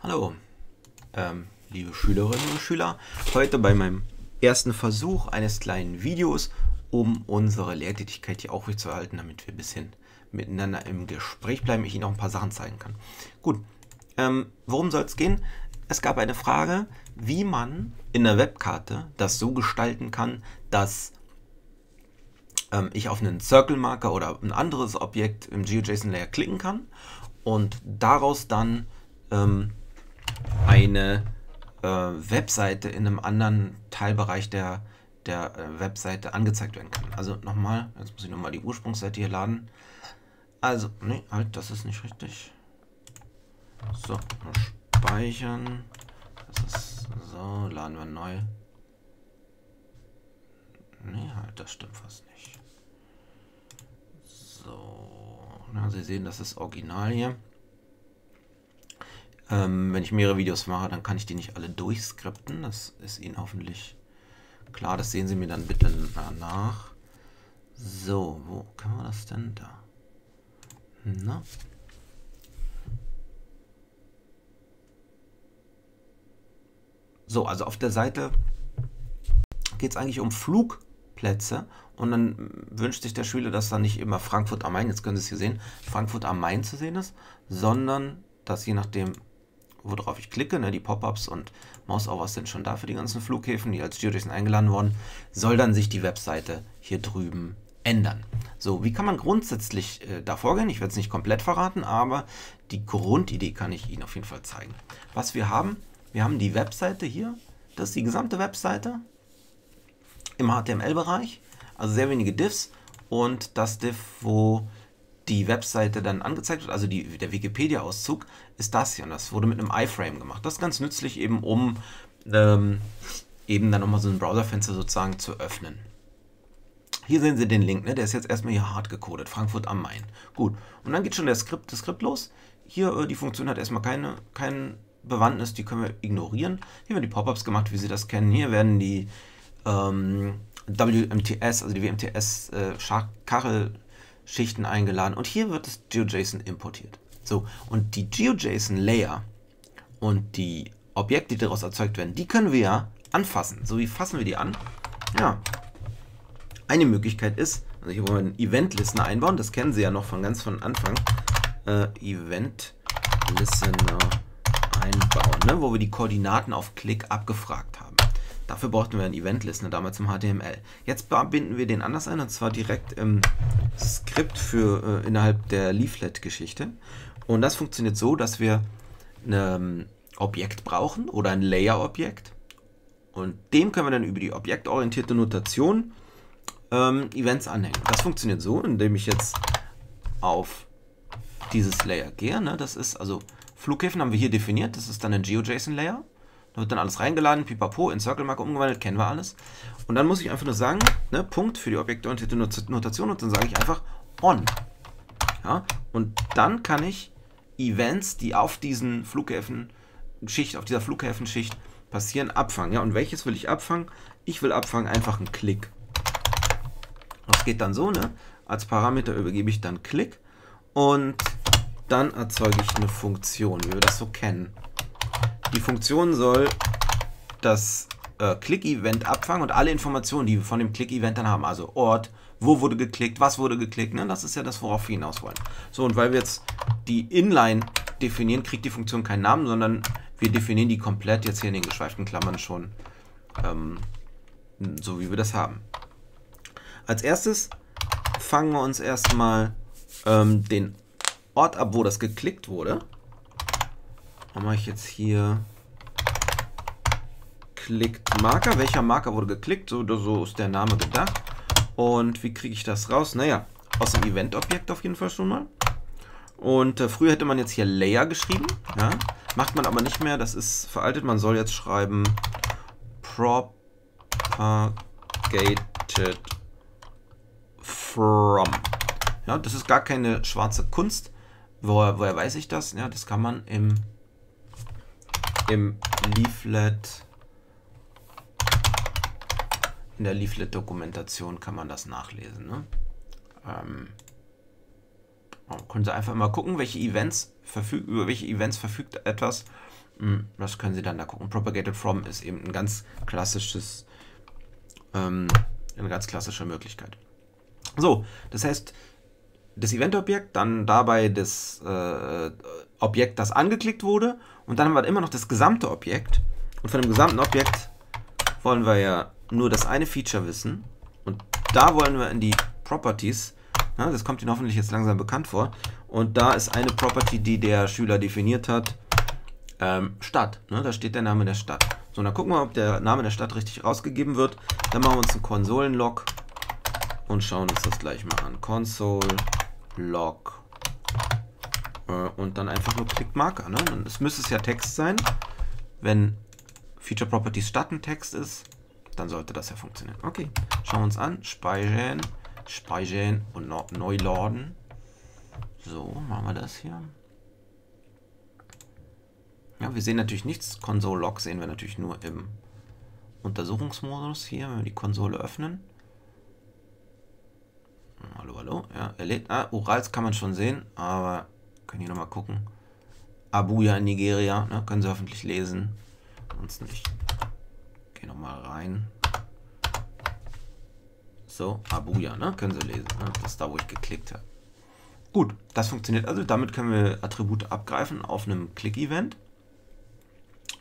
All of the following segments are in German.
Hallo, ähm, liebe Schülerinnen und Schüler. Heute bei meinem ersten Versuch eines kleinen Videos, um unsere Lehrtätigkeit hier aufrechtzuerhalten, damit wir ein bisschen miteinander im Gespräch bleiben, ich Ihnen auch ein paar Sachen zeigen kann. Gut, ähm, worum soll es gehen? Es gab eine Frage, wie man in der Webkarte das so gestalten kann, dass ähm, ich auf einen Circle-Marker oder ein anderes Objekt im GeoJSON-Layer klicken kann und daraus dann ähm, eine äh, Webseite in einem anderen Teilbereich der, der äh, Webseite angezeigt werden kann. Also nochmal, jetzt muss ich nochmal die Ursprungsseite hier laden. Also, nee, halt, das ist nicht richtig. So, speichern. Ist so, laden wir neu. Nee, halt, das stimmt fast nicht. So, na, Sie sehen, das ist original hier. Ähm, wenn ich mehrere Videos mache, dann kann ich die nicht alle durchskripten. Das ist Ihnen hoffentlich klar. Das sehen Sie mir dann bitte nach. So, wo können wir das denn da? Na? So, also auf der Seite geht es eigentlich um Flugplätze und dann wünscht sich der Schüler, dass da nicht immer Frankfurt am Main, jetzt können Sie es hier sehen, Frankfurt am Main zu sehen ist, sondern dass je nachdem, worauf ich klicke, ne, die Pop-ups und Mausovers sind schon da für die ganzen Flughäfen, die als GeoJSON eingeladen wurden, soll dann sich die Webseite hier drüben ändern. So, wie kann man grundsätzlich äh, da vorgehen? Ich werde es nicht komplett verraten, aber die Grundidee kann ich Ihnen auf jeden Fall zeigen. Was wir haben, wir haben die Webseite hier, das ist die gesamte Webseite im HTML-Bereich, also sehr wenige Diffs und das Diff, wo die Webseite dann angezeigt wird, also die, der Wikipedia-Auszug, ist das hier. Und das wurde mit einem iFrame gemacht. Das ist ganz nützlich eben, um ähm, eben dann nochmal so ein Browserfenster sozusagen zu öffnen. Hier sehen Sie den Link, ne? der ist jetzt erstmal hier hart gecodet, Frankfurt am Main. Gut, und dann geht schon der Skript, das Skript los. Hier, äh, die Funktion hat erstmal keine, kein Bewandtnis, die können wir ignorieren. Hier werden die Pop-ups gemacht, wie Sie das kennen. Hier werden die ähm, WMTS, also die WMTS äh, Schichten eingeladen und hier wird das GeoJSON importiert. So, und die GeoJSON Layer und die Objekte, die daraus erzeugt werden, die können wir ja anfassen. So, wie fassen wir die an? Ja, eine Möglichkeit ist, also hier wollen wir einen Event-Listener einbauen, das kennen Sie ja noch von ganz von Anfang. Äh, Event-Listener einbauen, ne, wo wir die Koordinaten auf Klick abgefragt haben. Dafür brauchten wir einen Event-Listener damals im HTML. Jetzt binden wir den anders ein, und zwar direkt im Skript für äh, innerhalb der Leaflet-Geschichte. Und das funktioniert so, dass wir ein ähm, Objekt brauchen oder ein Layer-Objekt. Und dem können wir dann über die objektorientierte Notation ähm, Events anhängen. Das funktioniert so, indem ich jetzt auf dieses Layer gehe. Ne? Das ist also Flughäfen haben wir hier definiert. Das ist dann ein GeoJSON-Layer. Da wird dann alles reingeladen, pipapo, in Circle-Marker umgewandelt, kennen wir alles. Und dann muss ich einfach nur sagen, ne, Punkt für die objektorientierte Notation und dann sage ich einfach on. Ja, und dann kann ich Events, die auf diesen Flughäfen Schicht, auf dieser Flughäfenschicht passieren, abfangen. Ja, und welches will ich abfangen? Ich will abfangen einfach einen Klick. Das geht dann so, ne? Als Parameter übergebe ich dann Klick und dann erzeuge ich eine Funktion, wie wir das so kennen. Die Funktion soll das äh, Click-Event abfangen und alle Informationen, die wir von dem Click-Event dann haben, also Ort, wo wurde geklickt, was wurde geklickt, ne? das ist ja das, worauf wir hinaus wollen. So, und weil wir jetzt die Inline definieren, kriegt die Funktion keinen Namen, sondern wir definieren die komplett jetzt hier in den geschweiften Klammern schon, ähm, so wie wir das haben. Als erstes fangen wir uns erstmal ähm, den Ort ab, wo das geklickt wurde. Dann mache ich jetzt hier klickt Marker. Welcher Marker wurde geklickt? So, so ist der Name gedacht. Und wie kriege ich das raus? Naja, aus dem Event-Objekt auf jeden Fall schon mal. Und äh, früher hätte man jetzt hier Layer geschrieben. Ja? Macht man aber nicht mehr. Das ist veraltet. Man soll jetzt schreiben propagated from. Ja, das ist gar keine schwarze Kunst. Woher, woher weiß ich das? Ja, das kann man im im Leaflet, in der Leaflet-Dokumentation kann man das nachlesen. Ne? Ähm, können Sie einfach mal gucken, welche Events über welche Events verfügt etwas Hm, das können Sie dann da gucken. Propagated from ist eben ein ganz klassisches, ähm, eine ganz klassische Möglichkeit. So, das heißt, das Event-Objekt, dann dabei das äh, Objekt, das angeklickt wurde und dann haben wir immer noch das gesamte Objekt und von dem gesamten Objekt wollen wir ja nur das eine Feature wissen und da wollen wir in die Properties, ja, das kommt Ihnen hoffentlich jetzt langsam bekannt vor und da ist eine Property, die der Schüler definiert hat, ähm, Stadt, ne, da steht der Name der Stadt. So, dann gucken wir, ob der Name der Stadt richtig rausgegeben wird. Dann machen wir uns einen Konsolenlog und schauen uns das gleich mal an. Console log äh, und dann einfach nur Click Marker. Ne? Es müsste es ja Text sein. Wenn Feature Properties statt ein Text ist, dann sollte das ja funktionieren. Okay, schauen wir uns an. Speichern, speichern und neu laden. So, machen wir das hier. Ja, wir sehen natürlich nichts. Console Log sehen wir natürlich nur im Untersuchungsmodus hier, wenn wir die Konsole öffnen. Hallo, hallo. Ja, er lädt. Ah, Urals kann man schon sehen, aber können hier nochmal gucken. Abuja in Nigeria, ne, können Sie hoffentlich lesen. Sonst nicht. Geh nochmal rein. So, Abuja, ne, können Sie lesen. Ne? Das ist da, wo ich geklickt habe. Gut, das funktioniert also. Damit können wir Attribute abgreifen auf einem Click-Event.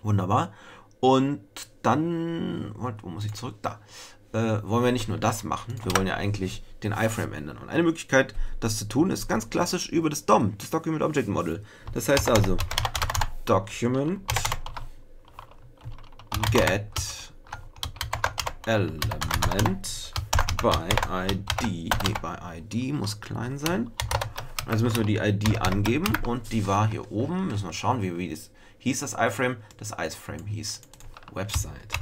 Wunderbar. Und dann, wo muss ich zurück? Da. Äh, wollen wir nicht nur das machen, wir wollen ja eigentlich den iframe ändern. Und eine Möglichkeit, das zu tun, ist ganz klassisch über das DOM, das Document Object Model. Das heißt also, Document get element by ID. Nee, by ID muss klein sein. Also müssen wir die ID angeben und die war hier oben. Müssen wir schauen, wie, wie das hieß das iframe. Das iframe hieß Website.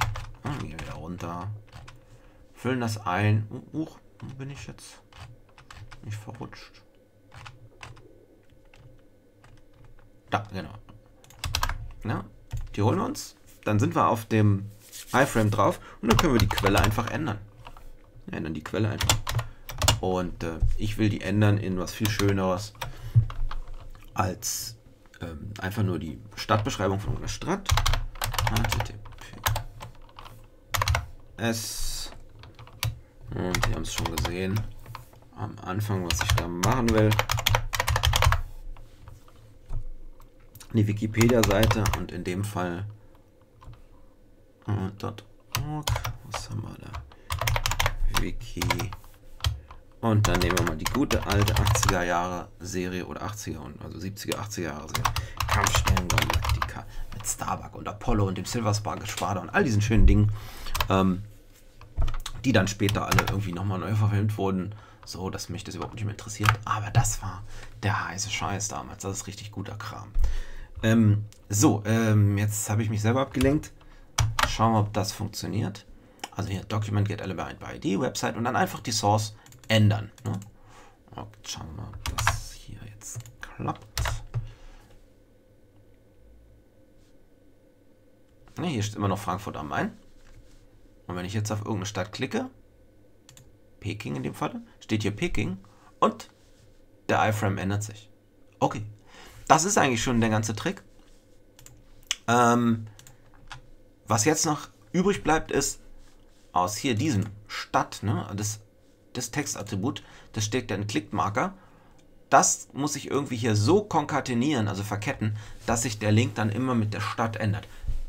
Ah, gehen wir wieder runter. Füllen das ein. Uh, wo bin ich jetzt? Nicht verrutscht. Da, genau. Ja, die holen wir uns. Dann sind wir auf dem iframe drauf und dann können wir die Quelle einfach ändern. Wir ändern die Quelle einfach. Und äh, ich will die ändern in was viel Schöneres als ähm, einfach nur die Stadtbeschreibung von einer Stadt. HTTPS. Und Sie haben es schon gesehen am Anfang, was ich da machen will. Die Wikipedia-Seite und in dem Fall äh, .org. Was haben wir da? Wiki und dann nehmen wir mal die gute alte 80er Jahre Serie oder 80er und also 70er, 80er Jahre Serie. Kampfstellen Galactica mit Starbuck und Apollo und dem Silver Sparker und all diesen schönen Dingen, ähm, die dann später alle irgendwie nochmal neu verfilmt wurden. So, dass mich das überhaupt nicht mehr interessiert. Aber das war der heiße Scheiß damals. Das ist richtig guter Kram. Ähm, so, ähm, jetzt habe ich mich selber abgelenkt. Schauen wir, ob das funktioniert. Also hier Document Get Element by ID, Website und dann einfach die Source ändern. Ne? Und schauen wir mal, ob das hier jetzt klappt. Ne, hier steht immer noch Frankfurt am Main. Und wenn ich jetzt auf irgendeine Stadt klicke, Peking in dem Fall, steht hier Peking und der iframe ändert sich. Okay, das ist eigentlich schon der ganze Trick. Ähm, was jetzt noch übrig bleibt, ist aus hier diesem Stadt, ne, das das Textattribut, das steckt ein Klickmarker. Das muss ich irgendwie hier so konkatenieren, also verketten, dass sich der Link dann immer mit der Stadt ändert.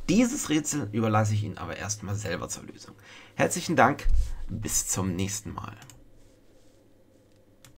Dieses Rätsel überlasse ich Ihnen aber erstmal selber zur Lösung. Herzlichen Dank, bis zum nächsten Mal.